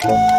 Bye.